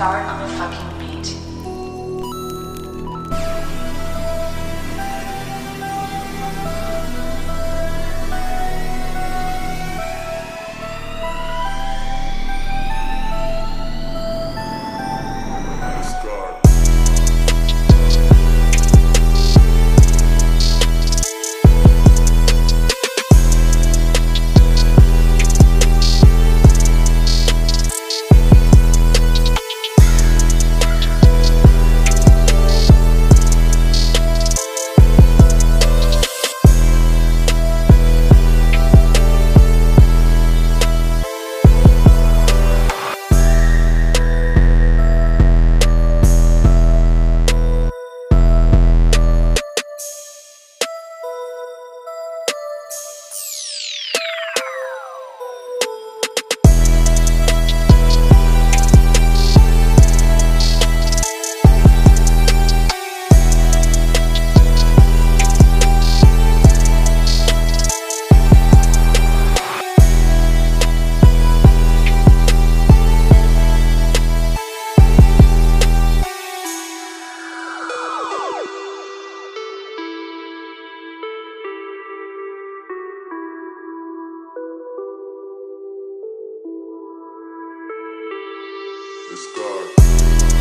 start on a fucking It's God.